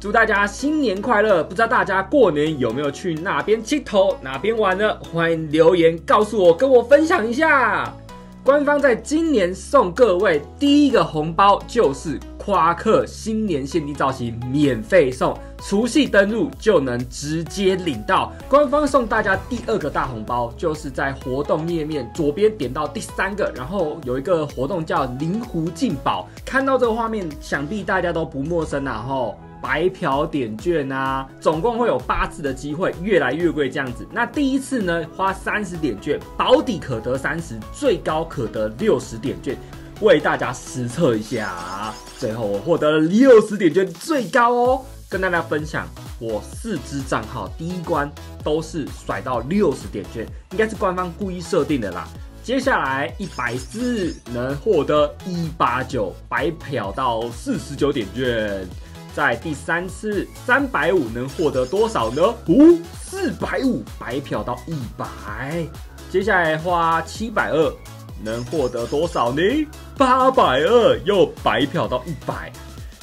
祝大家新年快乐！不知道大家过年有没有去哪边街头、哪边玩呢？欢迎留言告诉我，跟我分享一下。官方在今年送各位第一个红包就是夸克新年限定造型免费送，除夕登录就能直接领到。官方送大家第二个大红包，就是在活动页面左边点到第三个，然后有一个活动叫灵狐进宝。看到这个画面，想必大家都不陌生啊！吼。白嫖点券啊，总共会有八次的机会，越来越贵这样子。那第一次呢，花三十点券，保底可得三十，最高可得六十点券，为大家实测一下。最后我获得了六十点券，最高哦。跟大家分享，我四支账号第一关都是甩到六十点券，应该是官方故意设定的啦。接下来一百四能获得一八九，白嫖到四十九点券。在第三次三百五能获得多少呢？五四百五白嫖到一百，接下来花七百二能获得多少呢？八百二又白嫖到一百，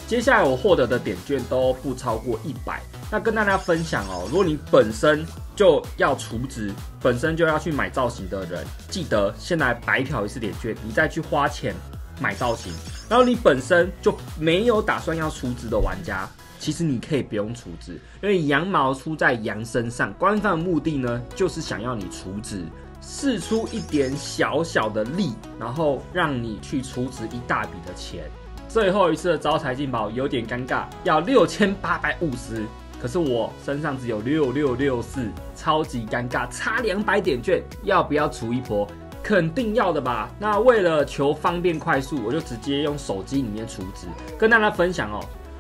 接下来我获得的点券都不超过一百。那跟大家分享哦，如果你本身就要储值，本身就要去买造型的人，记得先来白嫖一次点券，你再去花钱。买造型，然后你本身就没有打算要出资的玩家，其实你可以不用出资，因为羊毛出在羊身上。官方的目的呢，就是想要你出资，试出一点小小的力，然后让你去出资一大笔的钱。最后一次的招财进宝有点尴尬，要六千八百五十，可是我身上只有六六六四，超级尴尬，差两百点券，要不要除一波？肯定要的吧？那为了求方便快速，我就直接用手机里面储值，跟大家分享哦。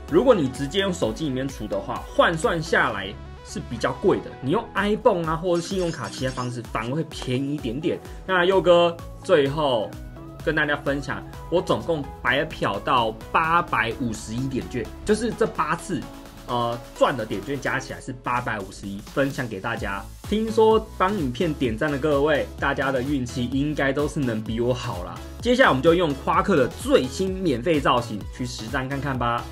如果你直接用手机里面储的话，换算下来是比较贵的。你用 iPhone 啊，或者信用卡其他方式，反而会便宜一点点。那佑哥最后跟大家分享，我总共白嫖到八百五十一点券，就是这八次。呃，赚的点券加起来是八百五十一，分享给大家。听说帮影片点赞的各位，大家的运气应该都是能比我好啦。接下来我们就用夸克的最新免费造型去实战看看吧。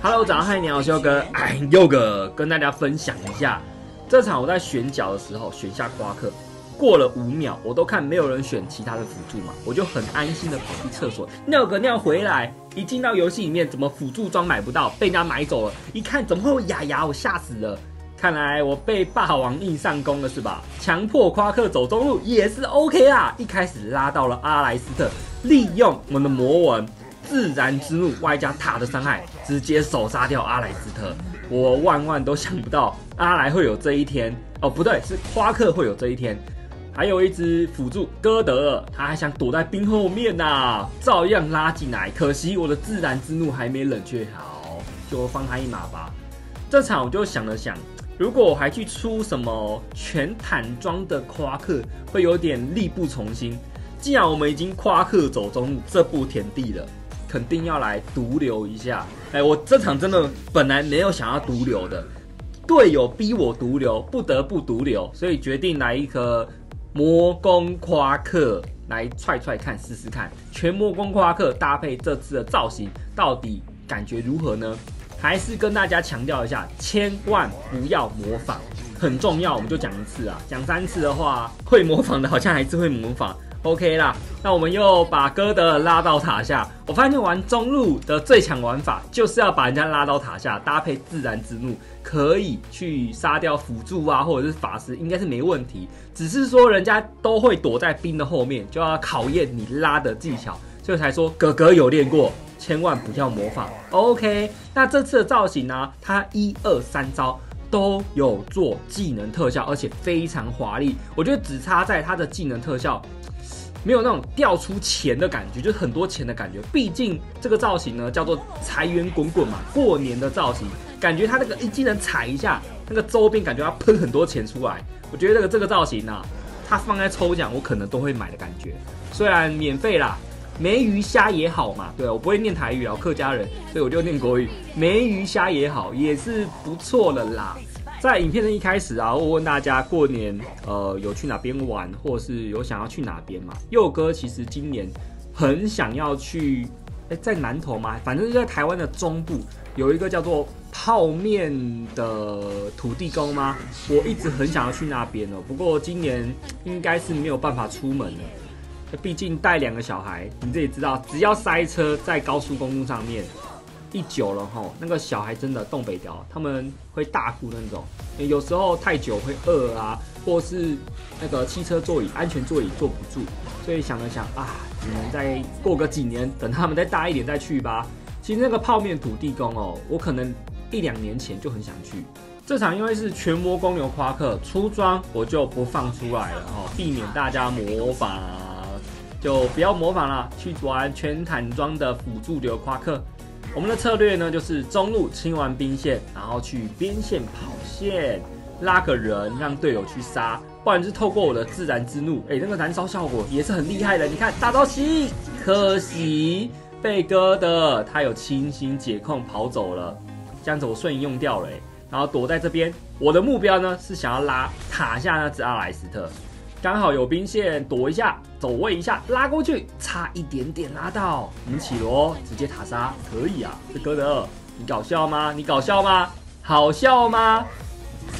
Hello，早上好，你好，修哥，哎，佑哥跟大家分享一下，这场我在选角的时候选下夸克。过了五秒，我都看没有人选其他的辅助嘛，我就很安心的跑去厕所尿个尿回来。一进到游戏里面，怎么辅助装买不到，被人家买走了？一看怎么会有雅雅，我吓死了。看来我被霸王硬上弓了是吧？强迫夸克走中路也是 OK 啊。一开始拉到了阿莱斯特，利用我们的魔纹自然之怒外加塔的伤害，直接手杀掉阿莱斯特。我万万都想不到阿莱会有这一天哦，不对，是夸克会有这一天。还有一只辅助哥德，他还想躲在冰后面呐，照样拉进来。可惜我的自然之怒还没冷却好，就放他一马吧。这场我就想了想，如果我还去出什么全坦装的夸克，会有点力不从心。既然我们已经夸克走中这步田地了，肯定要来独留一下。哎，我这场真的本来没有想要独留的，队友逼我独留，不得不独留，所以决定来一颗。魔宫夸克来踹踹看，试试看，全魔宫夸克搭配这次的造型，到底感觉如何呢？还是跟大家强调一下，千万不要模仿，很重要，我们就讲一次啊，讲三次的话，会模仿的好像还是会模仿。OK 啦，那我们又把哥德拉到塔下。我发现玩中路的最强玩法就是要把人家拉到塔下，搭配自然之怒，可以去杀掉辅助啊，或者是法师，应该是没问题。只是说人家都会躲在兵的后面，就要考验你拉的技巧，所以才说哥哥有练过，千万不要模仿。OK，那这次的造型呢，它一二三招都有做技能特效，而且非常华丽。我觉得只差在它的技能特效。没有那种掉出钱的感觉，就是很多钱的感觉。毕竟这个造型呢，叫做财源滚滚嘛，过年的造型，感觉它那个一技能踩一下，那个周边感觉要喷很多钱出来。我觉得这个这个造型呢，它放在抽奖，我可能都会买的感觉。虽然免费啦，梅鱼虾也好嘛，对我不会念台语啊，客家人，所以我就念国语。梅鱼虾也好，也是不错的啦。在影片的一开始啊，我问大家过年呃有去哪边玩，或是有想要去哪边嘛？佑哥其实今年很想要去哎，在南投嘛，反正就在台湾的中部，有一个叫做泡面的土地公吗？我一直很想要去那边哦，不过今年应该是没有办法出门了。毕竟带两个小孩，你自己知道，只要塞车在高速公路上面，一久了吼，那个小孩真的东北调，他们会大哭那种。有时候太久会饿啊，或是那个汽车座椅安全座椅坐不住，所以想了想啊，只能再过个几年，等他们再大一点再去吧。其实那个泡面土地公哦，我可能一两年前就很想去。这场因为是全魔公牛夸克出装，我就不放出来了哦，避免大家模仿，就不要模仿了，去玩全坦装的辅助流夸克。我们的策略呢，就是中路清完兵线，然后去边线跑线拉个人，让队友去杀，不然就是透过我的自然之怒，哎，那个燃烧效果也是很厉害的。你看大招吸，可惜被割的，他有清新解控跑走了，这样子我瞬移用掉了，然后躲在这边。我的目标呢是想要拉塔下那只阿莱斯特。刚好有兵线，躲一下，走位一下，拉过去，差一点点拉到。我们起罗直接塔杀，可以啊！这哥德，你搞笑吗？你搞笑吗？好笑吗？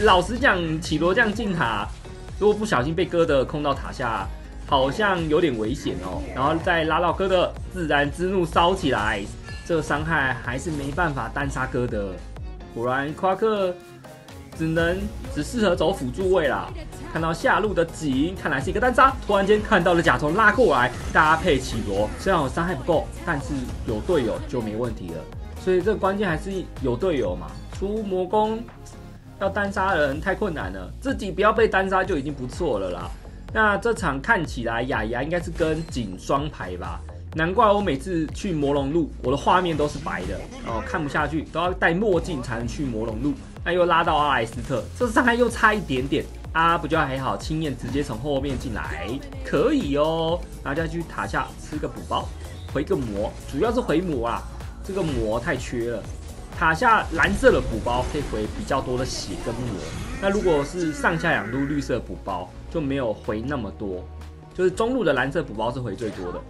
老实讲，起罗这样进塔，如果不小心被哥德控到塔下，好像有点危险哦。然后再拉到哥德，自然之怒烧起来，这伤害还是没办法单杀哥德。果然夸克只能只适合走辅助位啦。看到下路的井，看来是一个单杀。突然间看到了甲虫拉过来，搭配起罗，虽然我伤害不够，但是有队友就没问题了。所以这关键还是有队友嘛。出魔攻要单杀人太困难了，自己不要被单杀就已经不错了啦。那这场看起来雅雅应该是跟井双排吧？难怪我每次去魔龙路，我的画面都是白的哦，看不下去，都要戴墨镜才能去魔龙路。那又拉到阿莱斯特，这伤害又差一点点。啊，不就还好？青燕直接从后面进来，可以哦。大家去塔下吃个补包，回个魔，主要是回魔啊。这个魔太缺了，塔下蓝色的补包可以回比较多的血跟魔。那如果是上下两路绿色补包，就没有回那么多。就是中路的蓝色补包是回最多的。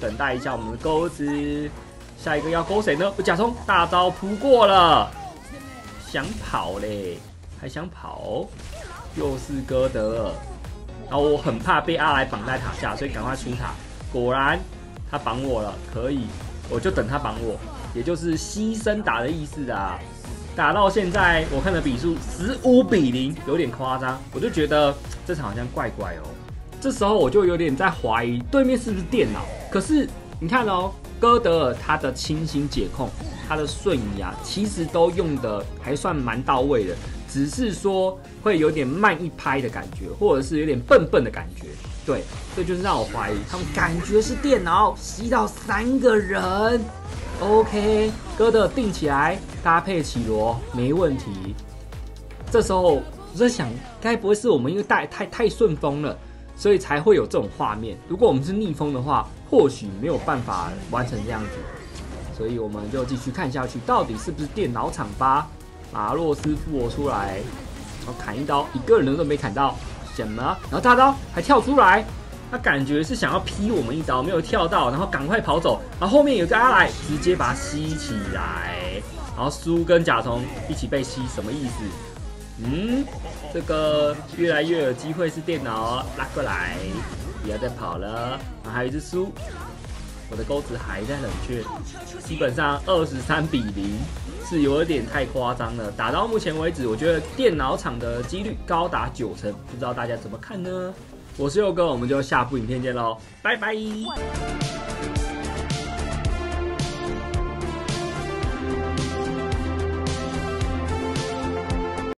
等待一下我们的钩子，下一个要勾谁呢？假冲大招扑过了，想跑嘞，还想跑。又是哥德尔，然后我很怕被阿莱绑在塔下，所以赶快出塔。果然他绑我了，可以，我就等他绑我，也就是牺牲打的意思啊。打到现在，我看的比数十五比零，有点夸张，我就觉得这场好像怪怪哦。这时候我就有点在怀疑对面是不是电脑。可是你看哦，哥德尔他的清新解控，他的瞬移啊，其实都用的还算蛮到位的。只是说会有点慢一拍的感觉，或者是有点笨笨的感觉，对，这就是让我怀疑他们感觉是电脑吸到三个人。OK，哥的定起来，搭配起罗没问题。这时候我在想，该不会是我们因为带太太顺风了，所以才会有这种画面？如果我们是逆风的话，或许没有办法完成这样子。所以我们就继续看下去，到底是不是电脑厂吧？马洛斯复活出来，然后砍一刀，一个人都没砍到，什么？然后大刀还跳出来，他感觉是想要劈我们一刀，没有跳到，然后赶快跑走。然后后面有个阿来，直接把他吸起来，然后苏跟甲虫一起被吸，什么意思？嗯，这个越来越有机会是电脑拉过来，不要再跑了。然后还有一只苏，我的钩子还在冷却，基本上二十三比零。是有点太夸张了，打到目前为止，我觉得电脑厂的几率高达九成，不知道大家怎么看呢？我是佑哥，我们就下部影片见喽，拜拜。